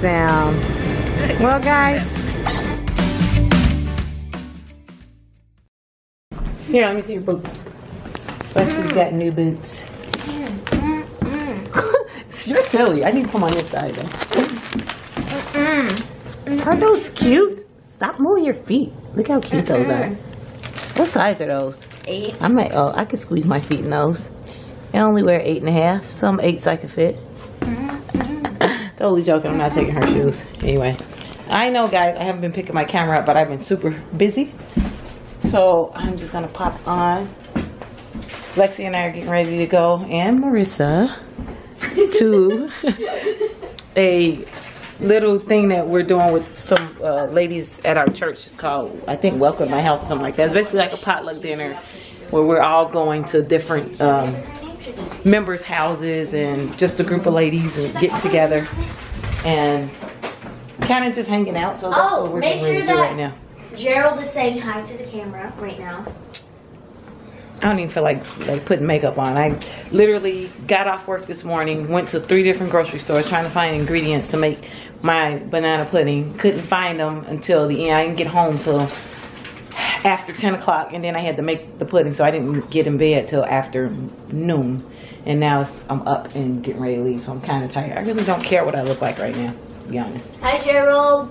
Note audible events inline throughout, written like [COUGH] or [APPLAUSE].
sound. Well, guys. Here, let me see your boots. Let's mm-hmm. see, got new boots. Mm-hmm. [LAUGHS] You're silly. I need to come on this side though. Are those cute? Stop moving your feet. Look how cute those are. Mm-hmm. What size are those? Eight. I might. Oh, I could squeeze my feet in those. I only wear eight and a half. Some eights I could fit. Totally joking. I'm not taking her shoes. Anyway, I know, guys. I haven't been picking my camera up, but I've been super busy. So I'm just gonna pop on. Lexi and I are getting ready to go, and Marissa to [LAUGHS] a little thing that we're doing with some uh, ladies at our church. It's called, I think, Welcome to My House or something like that. It's basically like a potluck dinner where we're all going to different um, members' houses and just a group of ladies and getting together and kind of just hanging out. So that's Oh, what we're make sure that- right now. Gerald is saying hi to the camera right now. I don't even feel like like putting makeup on. I literally got off work this morning, went to three different grocery stores trying to find ingredients to make my banana pudding. Couldn't find them until the end. I didn't get home till after 10 o'clock, and then I had to make the pudding, so I didn't get in bed till after noon. And now it's, I'm up and getting ready to leave, so I'm kind of tired. I really don't care what I look like right now, to be honest. Hi, Gerald.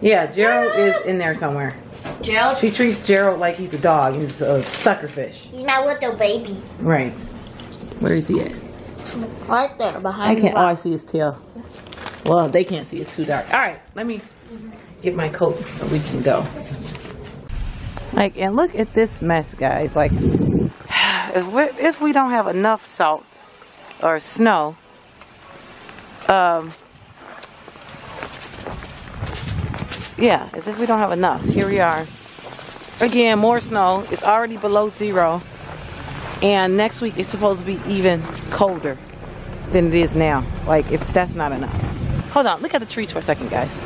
Yeah, Gerald is in there somewhere. Gerald, She treats Gerald like he's a dog. He's a sucker fish. he's my little baby. Right. Where is he at? Right there, behind I can't. the Oh. I see his tail. Well, they can't see. It's too dark. All right, let me mm-hmm. get my coat so we can go. Like, and look at this mess, guys. Like, [SIGHS] if we if we don't have enough salt or snow, um, yeah, as if we don't have enough. Here we are. Again, more snow. It's already below zero, and next week it's supposed to be even colder than it is now. Like, if that's not enough. Hold on, look at the trees for a second, guys.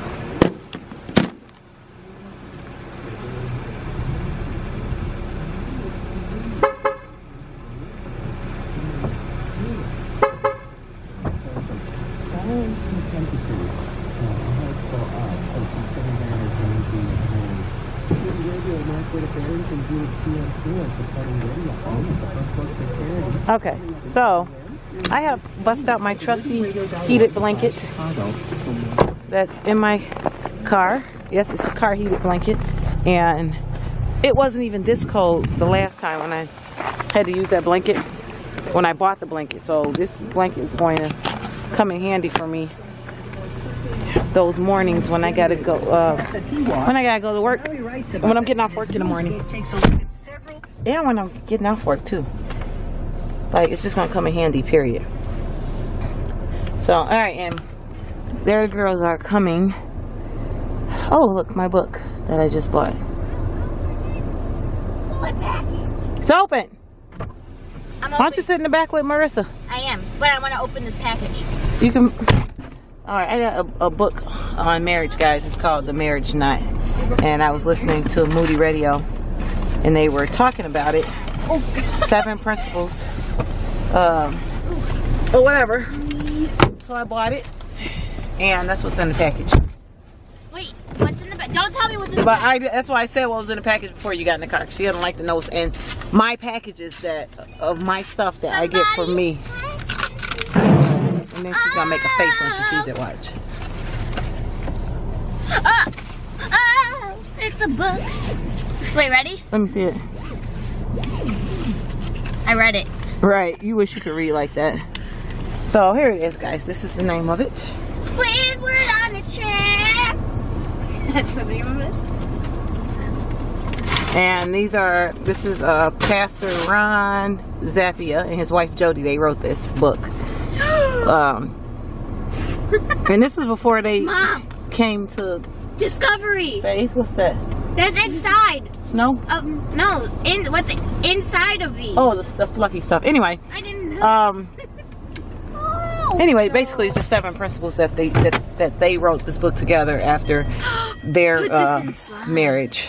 Okay, so I have busted out my trusty heated blanket that's in my car. Yes, it's a car heated blanket, and it wasn't even this cold the last time when I had to use that blanket when I bought the blanket. So this blanket is going to come in handy for me those mornings when I gotta go uh, when I gotta go to work when I'm getting off work in the morning. And when I'm getting off work too. Like it's just gonna come in handy, period. So alright, and there the girls are coming. Oh look, my book that I just bought. It's open. I'm Why don't you sit in the back with Marissa? I am, but I want to open this package. You can Alright, I got a, a book on marriage, guys. It's called The Marriage Knot. And I was listening to Moody Radio and they were talking about it. Seven principles. Um or whatever. So I bought it. And that's what's in the package. Wait, what's in the bag? Don't tell me what's in the But bag. I that's why I said what was in the package before you got in the car. She doesn't like the notes and my packages that of my stuff that I get for me. And then she's gonna make a face when she sees it. Watch. Ah! It's a book. Wait, ready? Let me see it. I read it. Right, you wish you could read like that. So here it is, guys. This is the name of it. Squidward on a chair. [LAUGHS] That's the name of it. And these are, this is uh, Pastor Ron Zappia and his wife Jodi. They wrote this book. [GASPS] Um, and this is before they Mom, came to discovery. faith. What's that? That's inside. Snow? Um, no, in what's it, inside of these? Oh, the, the fluffy stuff. Anyway, I didn't know. um, [LAUGHS] Oh, anyway, so- basically it's just seven principles that they that, that they wrote this book together after [GASPS] their uh, marriage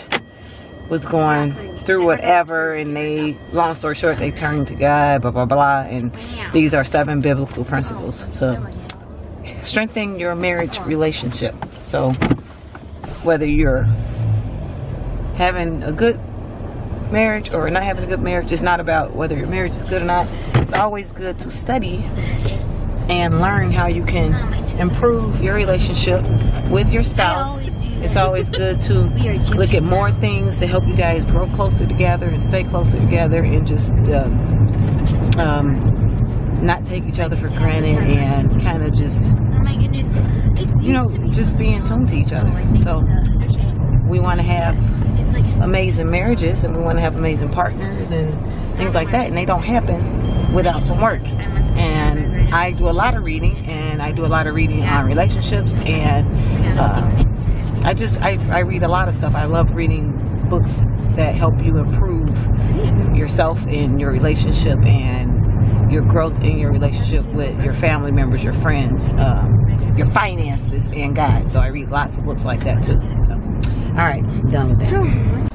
was going through whatever and they long story short they turned to god blah blah blah and these are seven biblical principles to strengthen your marriage relationship. So whether you're having a good marriage or not having a good marriage, it's not about whether your marriage is good or not. It's always good to study and learn how you can improve your relationship with your spouse. always do that. It's always good to [LAUGHS] We are Egyptian. look at more things to help you guys grow closer together and stay closer together and just uh, um, not take each other for granted and kind of just my goodness. It you know to be just be in tune to each other. So we want to have It's like amazing marriages and we want to have amazing partners and things like that and they don't happen without some work and i do a lot of reading and i do a lot of reading on relationships and uh, i just I, I read a lot of stuff i love reading books that help you improve yourself in your relationship and your growth in your relationship with your family members your friends um, your finances and god so i read lots of books like that too so all right done with that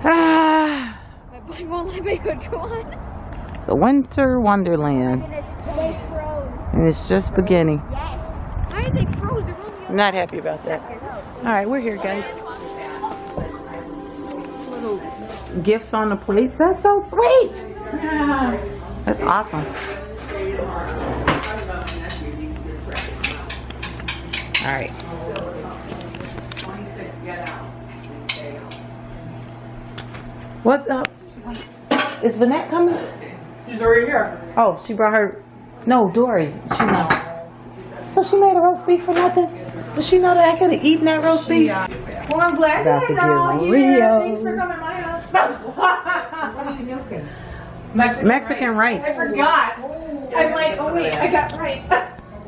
[SIGHS] Ah, My boy won't let me go on. it's a winter wonderland, and it's just beginning. Why are they froze? I'm not happy about that. All right, we're here, guys. Little gifts on the plates. That's so sweet. That's awesome. All right. What's up? Is Vanette coming? She's already here. Oh, she brought her. No, Dory. She not. So she made a roast beef for nothing? Does she know that I could have eaten that roast beef? Uh, well, I'm glad you guys are all here. Thanks for coming to my house. what are you milking? Mexican, Mexican rice. I forgot. I'm like, oh wait, I got rice.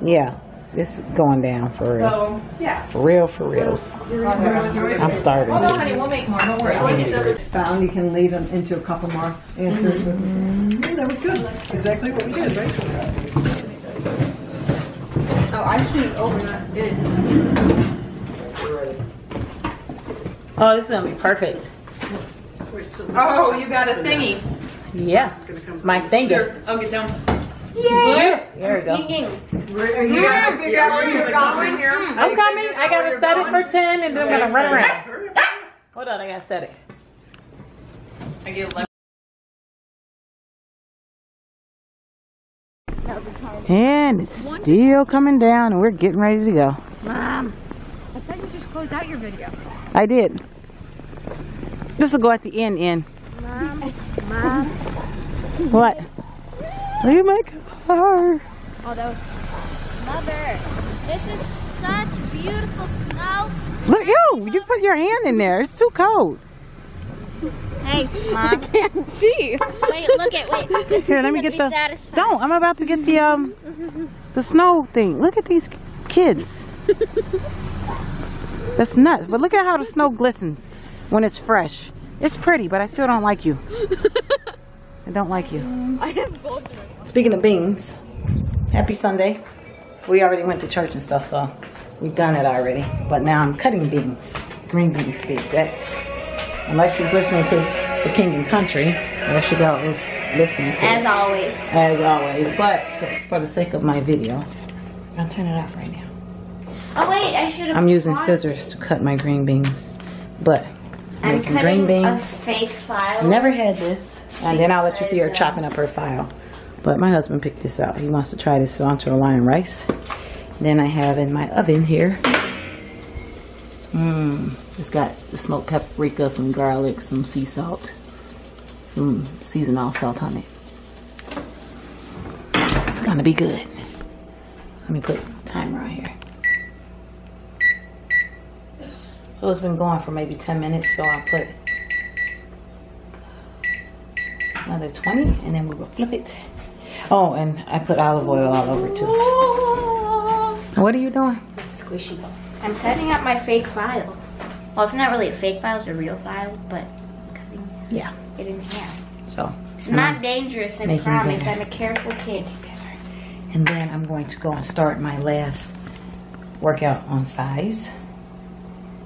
Yeah, it's going down for real. so, yeah. For real, for reals. I'm starving Oh no, honey, we'll make more. Don't worry. found, you can lead them into a couple more answers. Mm-hmm. That was good. That's exactly what we did, right? Oh, I just need to open that in. Oh, this is gonna be perfect. Oh, you got a thingy. Yes, it's my finger. Here, I'll get down. There, there we go. Are you gonna figure out where you're going here? Hmm. I'm coming. I gotta set it for ten, and then I'm gonna run around. [LAUGHS] Hold on, I gotta set it. I get left. And it's still coming down, and we're getting ready to go. Mom. I thought you just closed out your video. I did. This will go at the end. End. Mom. Mom. What? Look at my car. Oh, that was. Mother. This is such beautiful snow. Look, yo, you put your hand in there. It's too cold. Hey, [LAUGHS] Mom. I Can't see. wait, look at, wait. [LAUGHS] This Here, let me get the. satisfying. Don't. I'm about to get the um, the snow thing. Look at these kids. [LAUGHS] That's nuts. But look at how the snow glistens when it's fresh. It's pretty, but I still don't like you. I don't like you. I have gold. Speaking of beans, happy Sunday. We already went to church and stuff, so we've done it already. But now I'm cutting beans, green beans to be exact. And Lexi's listening to The King and Country. There she goes, listening to As it, always. as always. But for the sake of my video, I'll turn it off right now. Oh, wait, I should have. I'm using scissors to cut my green beans. But I'm making cutting green a beans. fake file. Never had this. And then I'll let you see her chopping up her file. But my husband picked this out. He wants to try this cilantro lime rice. Then I have in my oven here. Mmm. It's got the smoked paprika, some garlic, some sea salt, some seasonal salt on it. It's gonna be good. Let me put timer on here. So it's been going for maybe 10 minutes, so I'll put another 20 and then we will flip it. Oh, and I put olive oil all over too. What are you doing? It's squishy. I'm cutting out my fake file. Well, it's not really a fake file, it's a real file, but I'm cutting Yeah. it in half. So, It's not dangerous, I promise. I'm a careful kid. and then I'm going to go and start my last workout on size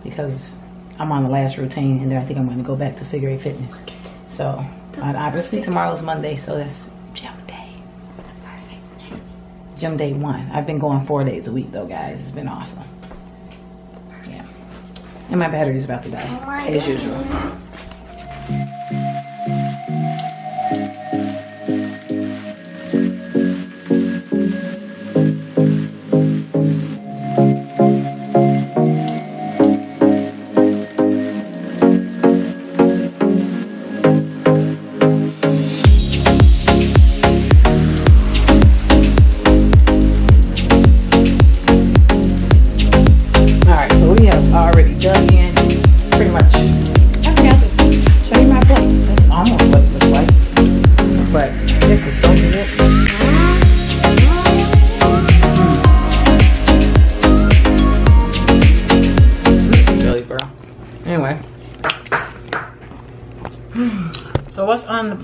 because I'm on the last routine and then I think I'm going to go back to figure eight fitness. So, and obviously tomorrow's Monday, so that's gym day. Perfect. Gym day one. I've been going four days a week though, guys. It's been awesome. Yeah. And my battery's about to die, Oh as God. usual.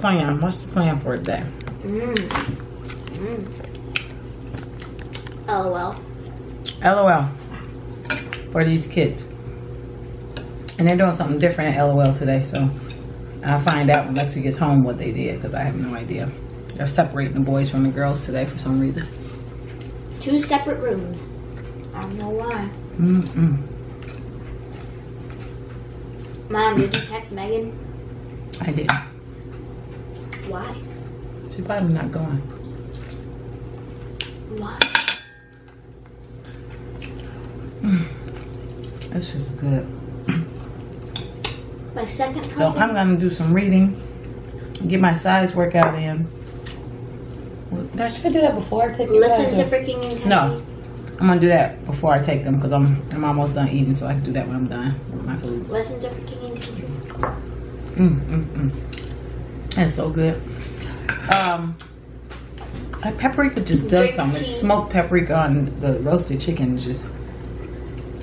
Plan? What's the plan for today? Oh well. LOL for these kids. And they're doing something different at LOL today, so I'll find out when Lexi gets home what they did because I have no idea. They're separating the boys from the girls today for some reason. Two separate rooms. I don't know why. Mm-mm. Mom, did you text Megan? I did. Why? She's probably not going. Why? That's just good. My second So. I'm gonna do some reading, get my size workout in. Did I should I do that before I take Listen to freaking for King and Country. No, I'm gonna do that before I take them because I'm I'm almost done eating, so I can do that when I'm done with my food. Listen to for King and Country. Mm, mm, mm. That's so good. Um, uh, paprika just does something. Smoked paprika on the roasted chicken is just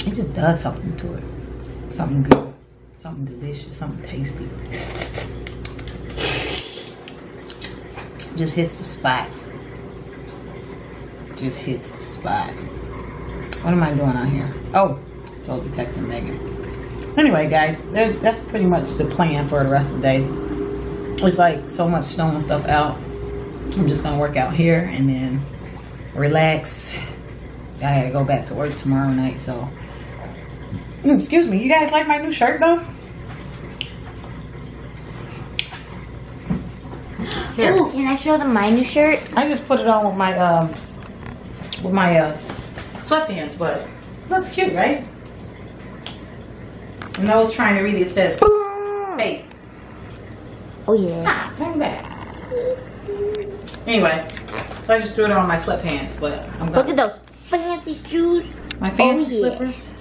it just does something to it. Something good, something delicious, something tasty. Just hits the spot. Just hits the spot. What am I doing on here? Oh, to be texting Megan. Anyway, guys, that's pretty much the plan for the rest of the day. It's like so much snow and stuff out. I'm just gonna work out here and then relax. I gotta go back to work tomorrow night, so. Mm, Excuse me, you guys like my new shirt though? Here, Ooh, can I show them my new shirt? I just put it on with my um with my uh sweatpants, but looks cute, right? And I was trying to read it, it says, "Hey, Oh yeah. Ah, turn back. Anyway, so I just threw it on my sweatpants, but I'm Look at those fancy shoes. my fancy Oh, yeah. slippers.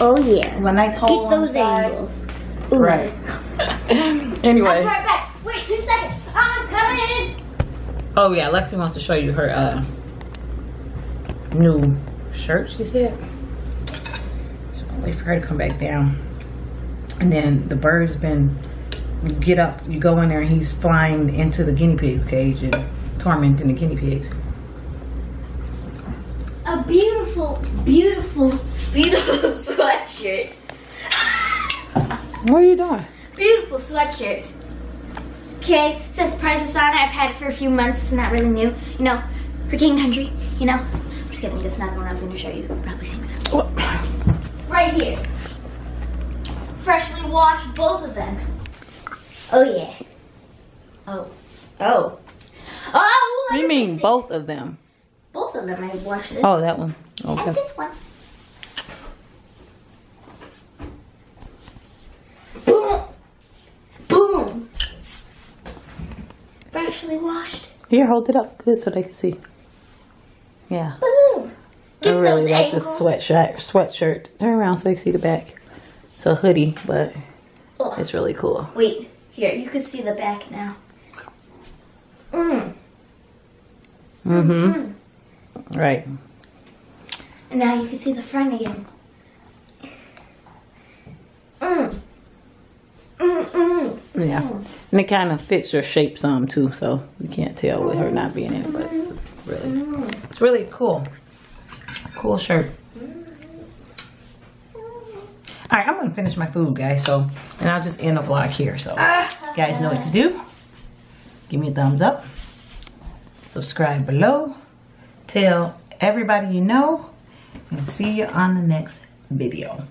Oh yeah. With a nice hole Get the those angles. Ooh. Right. [LAUGHS] Anyway, right back. Wait two seconds. I'm coming. oh yeah, Lexi wants to show you her uh new shirt. She said. So I'll wait for her to come back down, and then the bird's been. You get up, you go in there, and he's flying into the guinea pigs cage and tormenting the guinea pigs. A beautiful, beautiful, beautiful [LAUGHS] sweatshirt. What are you doing? Beautiful sweatshirt. Okay, says Princess on it. I've had it for a few months. It's not really new. You know, for King Country. You know. I'm just kidding. That's not the one I was going to show you. You've probably seen it. Right here. Freshly washed, both of them. Oh yeah. Oh. Oh. Oh. You mean, both of them? Both of them. I washed this Oh, that one. and Okay. this one. Boom. Boom. Freshly washed. Here, hold it up good so they can see. Yeah. Boom. I really those like this sweatshirt. Sweatshirt. Turn around so you can see the back. It's a hoodie, but Ugh. it's really cool. Wait, here, you can see the back now. Mm. Mm-hmm. Right. And now you can see the front again. Mm. Mm, mm. Yeah. And it kind of fits your shape some too, so you can't tell with her not being in it, but it's really, it's really cool. Cool shirt. All right, I'm gonna finish my food, guys. So, and I'll just end the vlog here. So, ah. you guys know what to do. Give me a thumbs up. Subscribe below. Tell everybody you know, and see you on the next video.